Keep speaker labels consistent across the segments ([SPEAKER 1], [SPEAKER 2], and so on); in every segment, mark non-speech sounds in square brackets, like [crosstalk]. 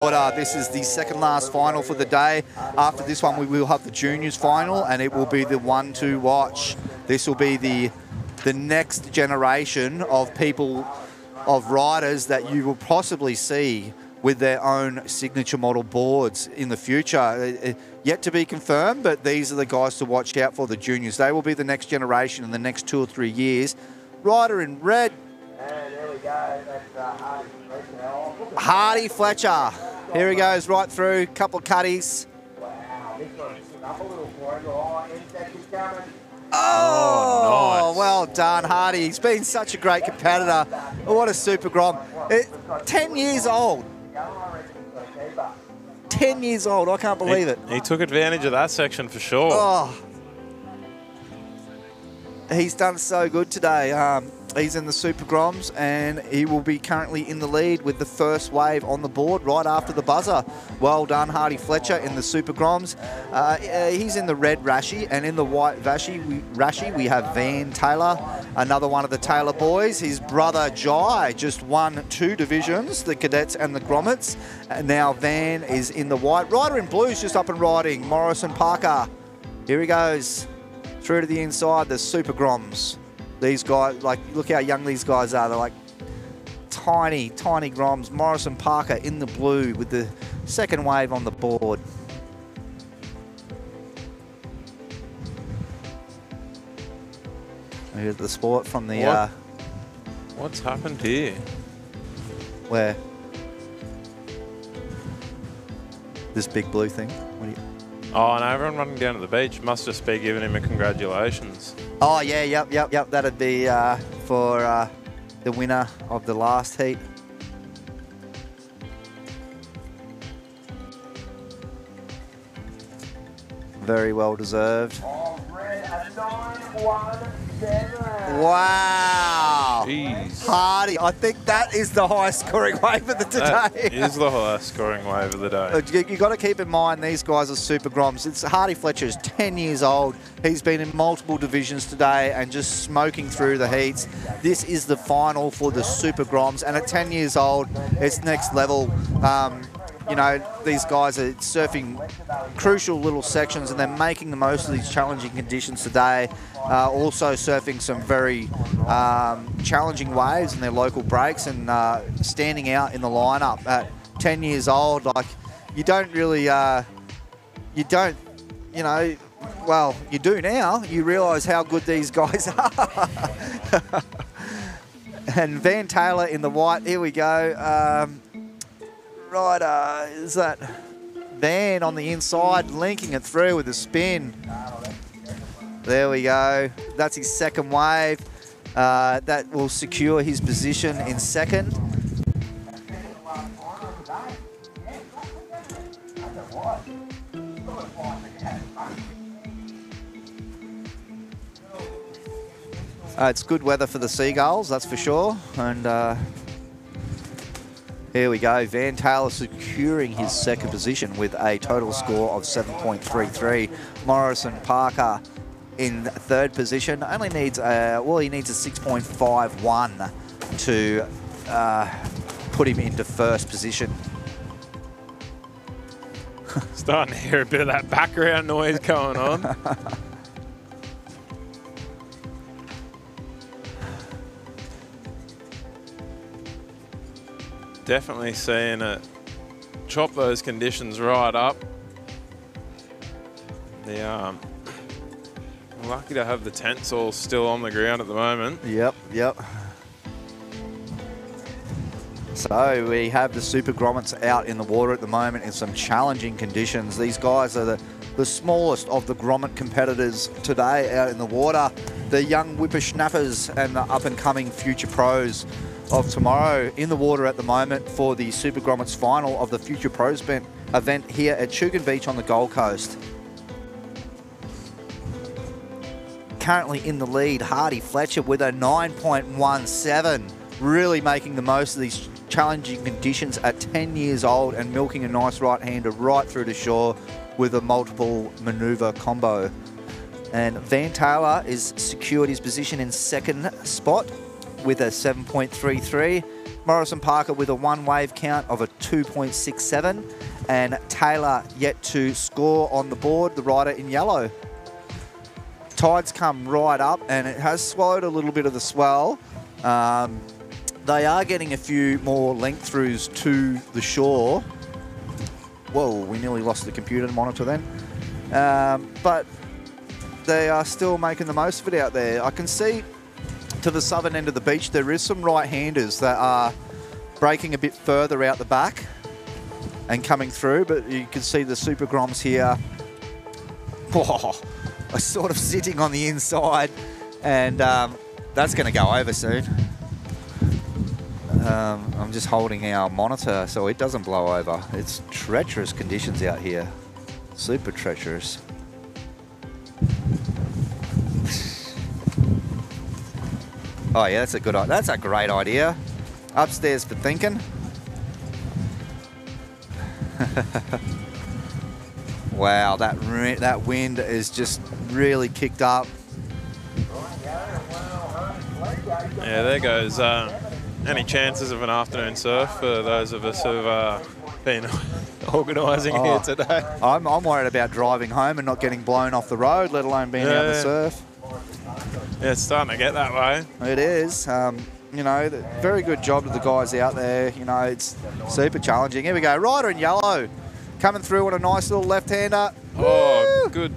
[SPEAKER 1] Uh, this is the second last final for the day. After this one, we will have the juniors final, and it will be the one to watch. This will be the the next generation of people, of riders that you will possibly see with their own signature model boards in the future. Uh, uh, yet to be confirmed, but these are the guys to watch out for, the juniors. They will be the next generation in the next two or three years. Rider in red.
[SPEAKER 2] And there we go. That's uh,
[SPEAKER 1] Hardy Fletcher. Here he goes right through, couple cutties.
[SPEAKER 2] Wow, this one's up a little for. Oh, insect is coming.
[SPEAKER 1] Oh,
[SPEAKER 3] nice.
[SPEAKER 1] well done, Hardy. He's been such a great competitor. Oh, what a super grom. It, 10 years old.
[SPEAKER 2] I reckon he's got a keeper.
[SPEAKER 1] 10 years old. I can't believe
[SPEAKER 3] he,
[SPEAKER 1] it.
[SPEAKER 3] He took advantage of that section for sure.
[SPEAKER 1] Oh. He's done so good today. Um, he's in the Super Groms and he will be currently in the lead with the first wave on the board right after the buzzer. Well done, Hardy Fletcher in the Super Groms. Uh, uh, he's in the red Rashi and in the white Vashi, we, Rashi we have Van Taylor, another one of the Taylor boys. His brother Jai just won two divisions, the cadets and the grommets. And now Van is in the white. Rider in blue's just up and riding, Morrison Parker. Here he goes through to the inside, the Super Groms. These guys, like, look how young these guys are. They're like tiny, tiny Groms. Morrison Parker in the blue with the second wave on the board. Here's the sport from the,
[SPEAKER 3] What?
[SPEAKER 1] uh,
[SPEAKER 3] What's happened here?
[SPEAKER 1] where? This big blue thing. What do you,
[SPEAKER 3] Oh, and everyone running down to the beach must just be giving him a congratulations.
[SPEAKER 1] Oh yeah, yep, yep, yep. That'd be uh, for uh, the winner of the last heat. Very well deserved.
[SPEAKER 2] Oh, red, a 917.
[SPEAKER 1] Wow.
[SPEAKER 3] Jeez.
[SPEAKER 1] Hardy, I think that is the highest scoring [laughs] wave of the
[SPEAKER 3] That
[SPEAKER 1] today.
[SPEAKER 3] is the highest scoring wave of the day.
[SPEAKER 1] Look, you, you got to keep in mind these guys are super groms. It's Hardy Fletcher's 10 years old. He's been in multiple divisions today and just smoking through the heats. This is the final for the super groms, and at 10 years old, it's next level. Um, you know, these guys are surfing crucial little sections and they're making the most of these challenging conditions today. Uh, also surfing some very um, challenging waves in their local breaks and uh, standing out in the lineup at 10 years old. Like, you don't really, uh, you don't, you know, well, you do now. You realise how good these [laughs] guys are. [laughs] and Van Taylor in the white. Here we go. Um, right, uh, is that Van on the inside, linking it through with a spin. There we go. That's his second wave. Uh, that will secure his position in second. Uh, it's good weather for the Seagulls, that's for sure. And uh, here we go. Van Taylor securing his second position with a total score of 7.33. Morrison Parker in third position. Only needs, a, well, he needs a 6.51 to uh, put him into first position. [laughs]
[SPEAKER 3] Starting to hear a bit of that background noise going on. [laughs] Definitely seeing it chop those conditions right up. The um, lucky to have the tents all still on the ground at the moment.
[SPEAKER 1] Yep, yep. So we have the Super Grommets out in the water at the moment in some challenging conditions. These guys are the, the smallest of the Grommet competitors today out in the water. The young whippersnappers and the up-and-coming future pros of tomorrow in the water at the moment for the Super Grommets final of the Future Pros event- here at Tugun Beach on the Gold Coast. currently in the lead, Hardy Fletcher with a 9.17. Really making the most of these challenging conditions at 10 years old and milking a nice right-hander right through to shore with a multiple maneuver combo. And Van Taylor is secured his position in second spot with a 7.33. Morrison Parker with a one wave count of a 2.67, and Taylor yet to score on the board, the rider in yellow. Tides come right up, and it has swallowed a little bit of the swell. Um, they are getting a few more length throughs to the shore. Whoa, we nearly lost the computer monitor then. Um, but they are still making the most of it out there. I can see to the southern end of the beach there is some right-handers that are breaking a bit further out the back and coming through, but you can see the Super Groms here [laughs] whoa, are sort of sitting on the inside, and um, that's going to go over soon. Um, I'm just holding our monitor so it doesn't blow over. It's treacherous conditions out here. Super treacherous. Oh yeah, that's a good. i- That's a great idea. Upstairs for thinking. [laughs] wow, that that wind is just really kicked up.
[SPEAKER 3] Yeah, there goes. Uh, any chances of an afternoon surf for those of us who've uh, been [laughs] organising
[SPEAKER 1] Oh.
[SPEAKER 3] here today?
[SPEAKER 1] I'm, I'm worried about driving home and not getting blown off the road, let alone being out
[SPEAKER 3] Yeah.
[SPEAKER 1] the surf.
[SPEAKER 3] Yeah, it's starting to get that way.
[SPEAKER 1] It is. Um, you know, very good job to the guys out there. You know, it's super challenging. Here we go. Rider in yellow coming through on a nice little left-hander.
[SPEAKER 3] Oh,
[SPEAKER 1] Woo!
[SPEAKER 3] good.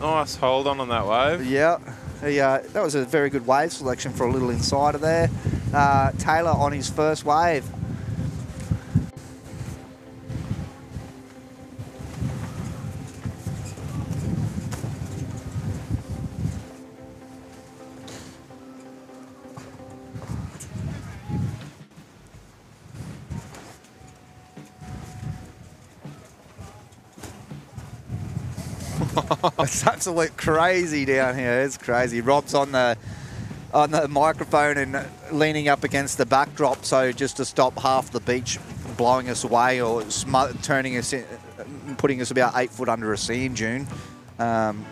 [SPEAKER 3] Nice hold on on that wave.
[SPEAKER 1] Yeah. He, uh, that was a very good wave selection for a little insider there. Uh, Taylor on his first wave. [laughs] it's absolute crazy down here. It's crazy. Rob's on the on the microphone and leaning up against the backdrop, so just to stop half the beach blowing us away or turning us, in, putting us about eight foot under a sand dune. Um,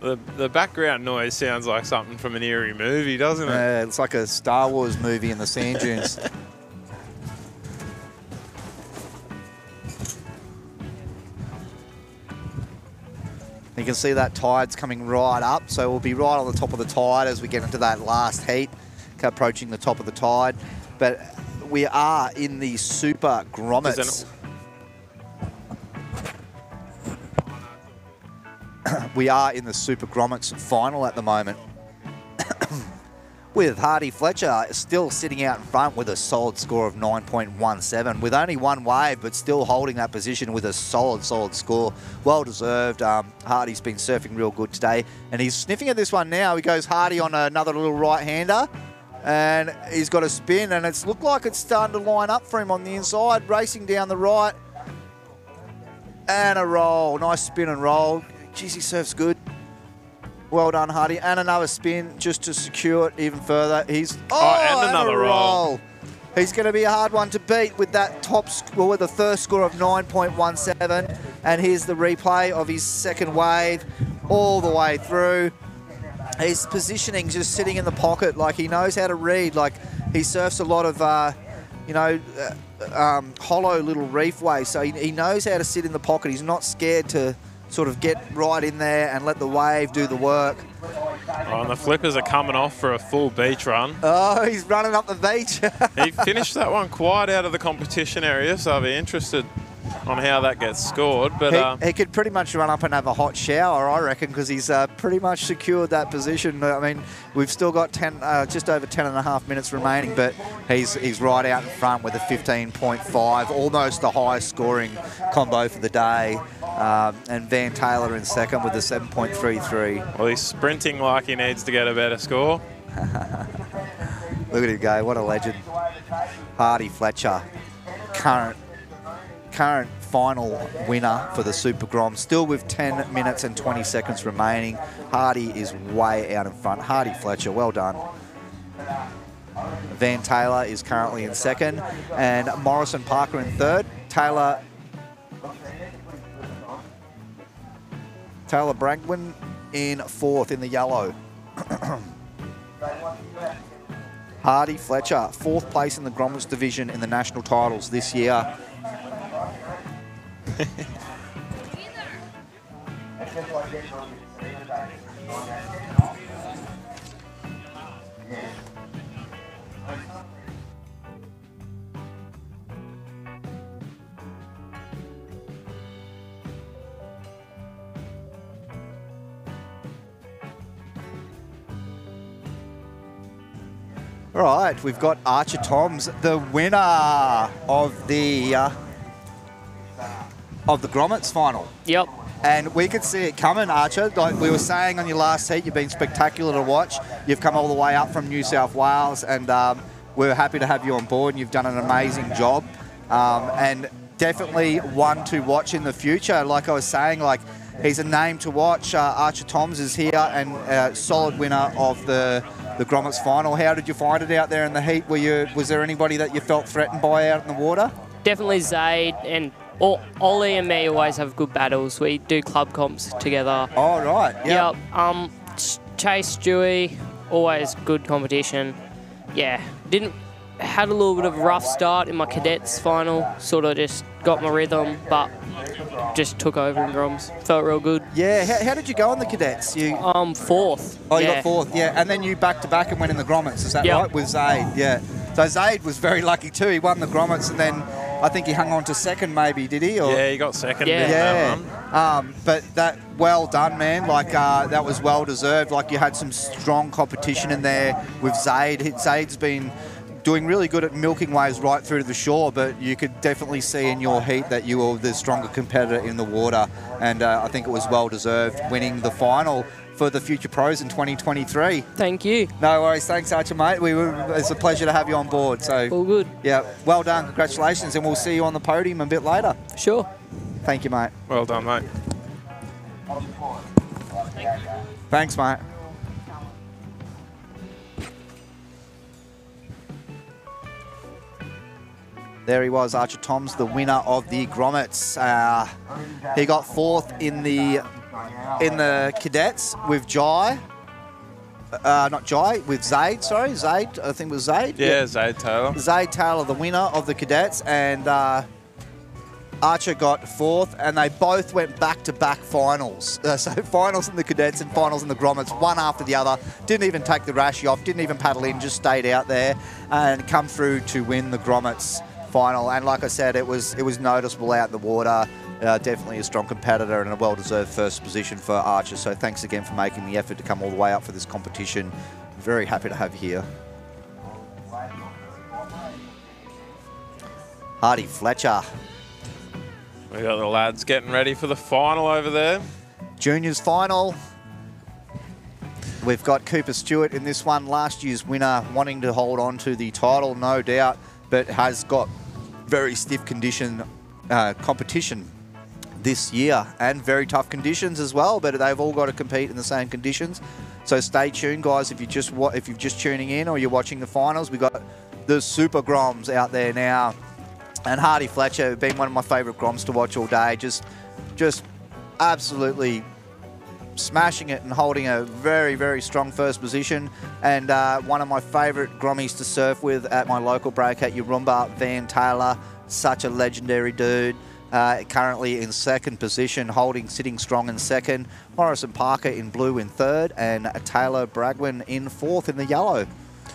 [SPEAKER 3] The, the background noise sounds like something from an eerie movie, doesn't it?
[SPEAKER 1] uh, it's like a Star Wars movie in the sand dunes. [laughs] You can see that tide's coming right up, so we'll be right on the top of the tide as we get into that last heat, approaching the top of the tide. But we are in the super grommets. We are in the Super Grommets final at the moment. [coughs] with Hardy Fletcher still sitting out in front with a solid score of 9.17, with only one wave, but still holding that position with a solid, solid score. Well deserved. Um, Hardy's been surfing real good today, and he's sniffing at this one now. He goes Hardy on another little right hander. And he's got a spin, and it's looked like it's starting to line up for him on the inside, racing down the right. And a roll. Nice spin and roll. Jeez, he surfs good. Well done, Hardy. And another spin just to secure it even further. He's oh,
[SPEAKER 3] and another
[SPEAKER 1] a
[SPEAKER 3] roll.
[SPEAKER 1] He's going to be a hard one to beat with that top score, with the first score of 9.17. And here's the replay of his second wave all the way through. His positioning just sitting in the pocket, like he knows how to read. Like he surfs a lot of, uh, you know, uh, um, hollow little reef waves, so he, he knows how to sit in the pocket. He's not scared to sort of get right in there and let the wave do the work.
[SPEAKER 3] Oh, and the flippers are coming off for a full beach run.
[SPEAKER 1] Oh, he's running up the beach. [laughs]
[SPEAKER 3] he finished that one quite out of the competition area, so I'll be interested on how that gets scored. But
[SPEAKER 1] he,
[SPEAKER 3] uh,
[SPEAKER 1] he could pretty much run up and have a hot shower, I reckon, because he's uh, pretty much secured that position. I mean, we've still got 10, uh, just over 10 and a half minutes remaining, but he's he's right out in front with a 15.5, almost the highest scoring combo for the day. Um, and Van Taylor in second with a 7.33.
[SPEAKER 3] well, he's sprinting like he needs to get a better score. [laughs]
[SPEAKER 1] Look at him go, what a legend. Hardy Fletcher, current current final winner for the Super Grom, still with 10 minutes and 20 seconds remaining. Hardy is way out in front. Hardy Fletcher, well done. Van Taylor is currently in second, and Morrison Parker in third. Taylor Taylor Bragwin in fourth in the yellow. [coughs] Hardy Fletcher, fourth place in the Grommets division in the national titles this year. All right, we've got Archer Toms, the winner of the uh, of the Grommets final.
[SPEAKER 4] Yep.
[SPEAKER 1] And we could see it coming, Archer. Like we were saying on your last heat, you've been spectacular to watch. You've come all the way up from New South Wales, and um, we're happy to have you on board. And you've done an amazing job, um, and definitely one to watch in the future. Like I was saying, like he's a name to watch. Uh, Archer Toms is here and uh, solid winner of the the Grommets final. How did you find it out there in the heat? Were you was there anybody that you felt threatened by out in the water?
[SPEAKER 4] Definitely Zaid and O- Ollie and me always have good battles. We do club comps together.
[SPEAKER 1] Oh right, yeah.
[SPEAKER 4] Yep. Um, Chase, Stewie, always good competition. Yeah, didn't had a little bit of a rough start in my cadets final. Sort of just got my rhythm, but just took over in Groms. Felt real good.
[SPEAKER 1] Yeah, how, how did you go in the cadets? You
[SPEAKER 4] Um, fourth.
[SPEAKER 1] Oh, you
[SPEAKER 4] yeah.
[SPEAKER 1] got fourth, yeah. And then you back to back and went in the Grommets, is that
[SPEAKER 4] Yep.
[SPEAKER 1] right? With Zaid, yeah. So Zaid was very lucky too. He won the Grommets and then I think he hung on to second maybe, did he? Or,
[SPEAKER 3] Yeah, he got second
[SPEAKER 4] Yeah.
[SPEAKER 3] in that
[SPEAKER 1] yeah. Um, but that well done, man. Like uh, that was well deserved. Like you had some strong competition in there with Zaid. Zaid's been doing really good at milking waves right through to the shore, but you could definitely see in your heat that you were the stronger competitor in the water, and uh, I think it was well deserved winning the final for the Future Pros in 2023.
[SPEAKER 4] Thank you.
[SPEAKER 1] No worries, thanks Archer, mate. We were, it's a pleasure to have you on board. So
[SPEAKER 4] All good.
[SPEAKER 1] yeah, well done, congratulations, and we'll see you on the podium a bit later.
[SPEAKER 4] Sure.
[SPEAKER 1] Thank you, mate.
[SPEAKER 3] Well done, mate.
[SPEAKER 1] Thanks, mate. There he was, Archer Toms, the winner of the Grommets. Uh, he got fourth in the in the cadets with Jai. Uh, not Jai, with Zaid, sorry. Zaid, I think it was Zaid.
[SPEAKER 3] Yeah, Zaid Taylor.
[SPEAKER 1] Zaid Taylor, the winner of the cadets, and uh, Archer got fourth, and they both went back-to-back finals. Uh, [laughs] so finals in the cadets and finals in the grommets, one after the other. Didn't even take the rashi off, didn't even paddle in, just stayed out there and come through to win the grommets final. And like I said, it was it was noticeable out in the water. Uh, definitely a strong competitor and a well-deserved first position for Archer. So thanks again for making the effort to come all the way up for this competition. Very happy to have you here. Hardy Fletcher.
[SPEAKER 3] We got the lads getting ready for the final over there.
[SPEAKER 1] Juniors final. We've got Cooper Stewart in this one, last year's winner, wanting to hold on to the title, no doubt, but has got very stiff condition uh, competition this year and very tough conditions as well. But they've all got to compete in the same conditions. So stay tuned, guys. If you just if you're just tuning in or you're watching the finals, we got the Super Groms out there now, and Hardy Fletcher been one of my favourite Groms to watch all day. Just, just absolutely smashing it and holding a very, very strong first position. And uh, one of my favourite Grommies to surf with at my local break at Yarumba, Van Taylor, such a legendary dude. Uh, currently in second position, holding, sitting strong in second. Morrison Parker in blue in third, and Taylor Bragwin in fourth in the yellow.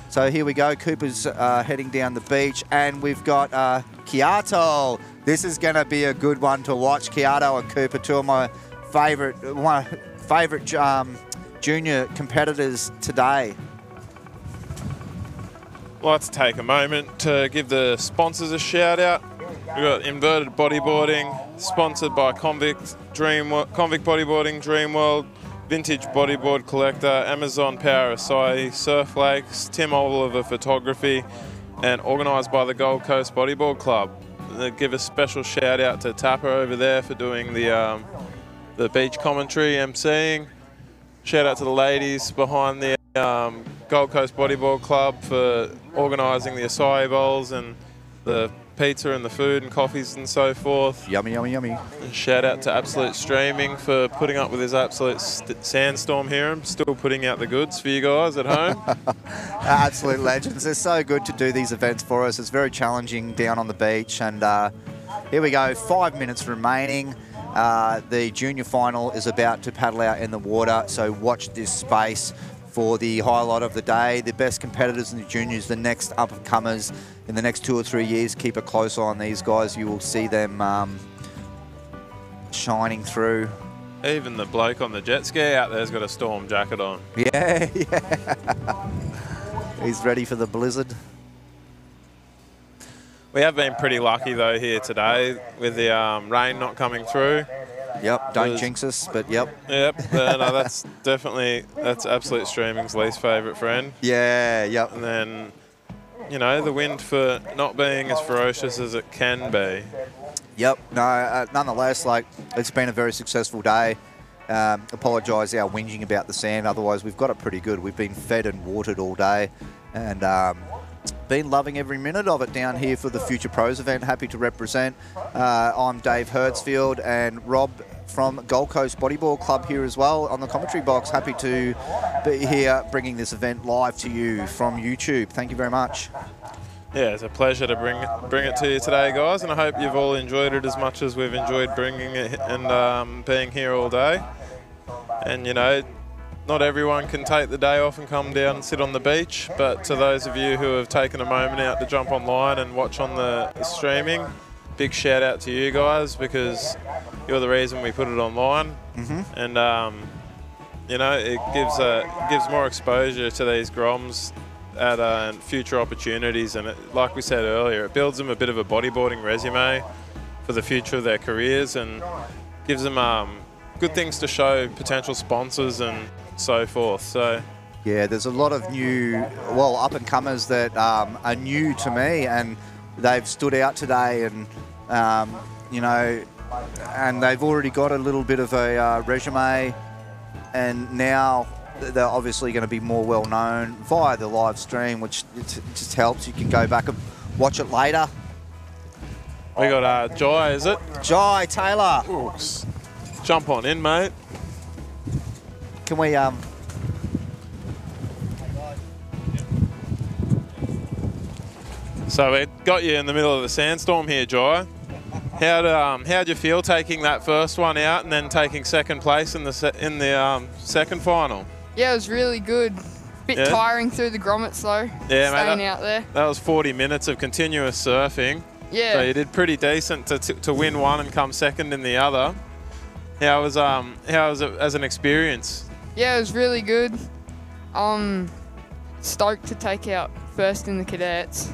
[SPEAKER 1] So here we go. Cooper's uh, heading down the beach, and we've got uh, Kiato. This is going to be a good one to watch. Kiato and Cooper, two of my favourite, one favourite um, junior competitors today.
[SPEAKER 3] To take a moment to give the sponsors a shout out. We've got Inverted Bodyboarding, sponsored by Convict Dream Convict Bodyboarding, Dreamworld, Vintage Bodyboard Collector, Amazon Power Acai, Surf Lakes, Tim Oliver Photography, and organised by the Gold Coast Bodyboard Club. They give a special shout out to Tapper over there for doing the um, the beach commentary, emceeing. Shout out to the ladies behind the um, Gold Coast Bodyboard Club for organising the acai bowls and the pizza and the food and coffees and so forth.
[SPEAKER 1] Yummy, yummy, yummy.
[SPEAKER 3] And shout out to Absolute Streaming for putting up with this absolute st- sandstorm here. I'm still putting out the goods for you guys at home. [laughs]
[SPEAKER 1] Absolute legends. They're so good to do these events for us. It's very challenging down on the beach. And uh, here we go, five minutes remaining. Uh, the junior final is about to paddle out in the water, so watch this space for the highlight of the day. The best competitors in the juniors, the next up and comers in the next two or three years. Keep a close eye on these guys. You will see them um, shining through.
[SPEAKER 3] Even the bloke on the jet ski out there's got a storm jacket on. [laughs]
[SPEAKER 1] Yeah, yeah. He's ready for the blizzard.
[SPEAKER 3] We have been pretty lucky though here today with the um, rain not coming through.
[SPEAKER 1] Yep, don't jinx us, but yep.
[SPEAKER 3] Yep, [laughs] uh, no, that's definitely that's absolute streaming's least favourite friend.
[SPEAKER 1] Yeah, yep.
[SPEAKER 3] And then, you know, the wind for not being as ferocious as it can be.
[SPEAKER 1] Yep. No, uh, nonetheless, like it's been a very successful day. Um, Apologise our whinging about the sand. Otherwise, we've got it pretty good. We've been fed and watered all day, and um, been loving every minute of it down here for the Future Pros event. Happy to represent. Uh, I'm Dave Hertzfield and Rob from Gold Coast Bodyboard Club here as well on the commentary box. Happy to be here bringing this event live to you from YouTube. Thank you very much.
[SPEAKER 3] Yeah, it's a pleasure to bring bring it to you today, guys, and I hope you've all enjoyed it as much as we've enjoyed bringing it and um, being here all day. And you know, not everyone can take the day off and come down and sit on the beach, but to those of you who have taken a moment out to jump online and watch on the, streaming, big shout out to you guys because you're the reason we put it online. Mm-hmm. And um, you know, it gives uh, gives more exposure to these groms at uh, future opportunities, and it, like we said earlier, it builds them a bit of a bodyboarding resume for the future of their careers, and gives them um, good things to show potential sponsors and so forth. So
[SPEAKER 1] Yeah, there's a lot of new, well, up and comers that um, are new to me, and they've stood out today, and um, you know, and they've already got a little bit of a uh, resume, and now they're obviously going to be more well known via the live stream, which it just helps. You can go back and watch it later.
[SPEAKER 3] we got uh, Jai, is it?
[SPEAKER 1] Jai Taylor,
[SPEAKER 3] Oops. Jump on in, mate.
[SPEAKER 1] Can we um,
[SPEAKER 3] So it got you in the middle of the sandstorm here, Jai. How'd um, how'd you feel taking that first one out and then taking second place in the se- in the um, second final?
[SPEAKER 5] Yeah, it was really good. Bit
[SPEAKER 3] Yeah?
[SPEAKER 5] tiring through the grommets though.
[SPEAKER 3] Yeah, mate, that-
[SPEAKER 5] out there.
[SPEAKER 3] That was 40 minutes of continuous surfing.
[SPEAKER 5] Yeah.
[SPEAKER 3] So you did pretty decent to, to, to win one and come second in the other. How was um how was it as an experience?
[SPEAKER 5] Yeah, it was really good. Um, stoked to take out first in the cadets.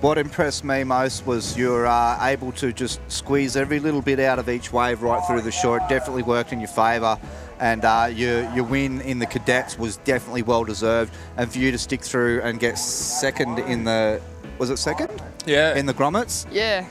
[SPEAKER 1] What impressed me most was you're uh, able to just squeeze every little bit out of each wave right through the shore. It definitely worked in your favour, and uh, your your win in the cadets was definitely well deserved. And for you to stick through and get second in the was it second
[SPEAKER 3] Yeah.
[SPEAKER 1] in the grommets,
[SPEAKER 5] Yeah,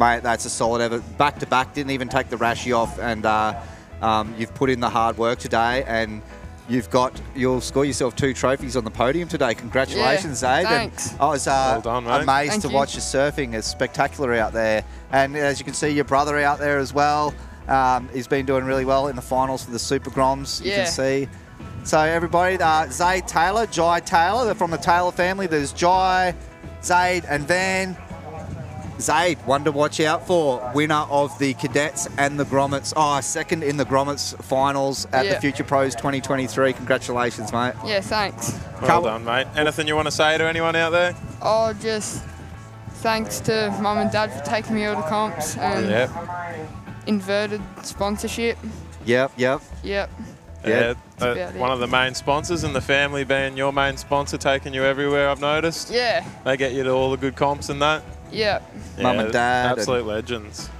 [SPEAKER 1] mate, that's a solid effort. Back to back, didn't even take the rashy off, and uh, um, you've put in the hard work today and. You've got, you'll score yourself two trophies on the podium today. Congratulations, Zaid. And
[SPEAKER 5] thanks.
[SPEAKER 1] I was uh,
[SPEAKER 3] Well done, mate.
[SPEAKER 1] amazed
[SPEAKER 5] Thank
[SPEAKER 1] to
[SPEAKER 5] you.
[SPEAKER 1] watch you surfing. It's spectacular out there. And as you can see, your brother out there as well. Um, he's been doing really well in the finals for the Super Groms. You can see. So everybody, uh, Zaid Taylor, Jai Taylor, they're from the Taylor family. There's Jai, Zaid, and Van. Zaid, one to watch out for. Winner of the cadets and the grommets. Oh, second in the grommets finals at the Future Pros 2023. Congratulations, mate.
[SPEAKER 5] yeah, thanks.
[SPEAKER 3] well
[SPEAKER 1] Come-
[SPEAKER 3] done, mate. Anything you want to say to anyone out there?
[SPEAKER 5] Oh, just thanks to mum and dad for taking me all the comps and
[SPEAKER 3] Yep.
[SPEAKER 5] inverted sponsorship.
[SPEAKER 1] Yep, yep.
[SPEAKER 5] Yep.
[SPEAKER 1] Yeah,
[SPEAKER 3] Yeah. uh,
[SPEAKER 5] about it.
[SPEAKER 3] one of the main sponsors in the family being your main sponsor, taking you everywhere. I've noticed.
[SPEAKER 5] Yeah.
[SPEAKER 3] They get you to all the good comps and that.
[SPEAKER 5] Yep.
[SPEAKER 1] Mum and dad and-
[SPEAKER 3] Absolute legends.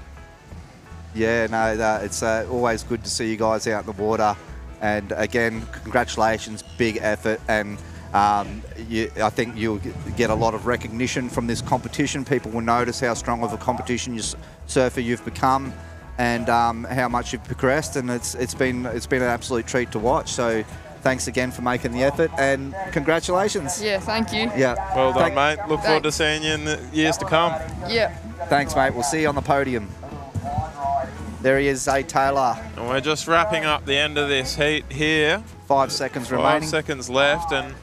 [SPEAKER 1] Yeah, no, that, it's uh, always good to see you guys out in the water. And again, congratulations, big effort. And um, you, I think you'll get a lot of recognition from this competition. People will notice how strong of a competition you, surfer you've become, and um, how much you've progressed. And it's it's been it's been an absolute treat to watch. So, thank thanks again for making the effort and congratulations.
[SPEAKER 5] Yeah, thank you.
[SPEAKER 1] Yeah.
[SPEAKER 3] Well done,
[SPEAKER 1] Thank-
[SPEAKER 3] mate. Look forward to seeing you in the years to come.
[SPEAKER 5] Yeah.
[SPEAKER 1] Thanks, mate. We'll see you on the podium. There he is, Zay Taylor.
[SPEAKER 3] And we're just wrapping up the end of this heat here.
[SPEAKER 1] Five seconds
[SPEAKER 3] Five
[SPEAKER 1] remaining.
[SPEAKER 3] seconds left, and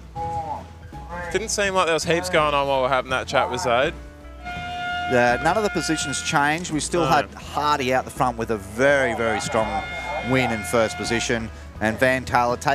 [SPEAKER 3] didn't seem like there was heaps going on while we we're having that chat with Zaid.
[SPEAKER 1] Yeah, none of the positions changed. We still
[SPEAKER 3] No.
[SPEAKER 1] had Hardy out the front with a very, very strong win in first position. And Van Taylor taking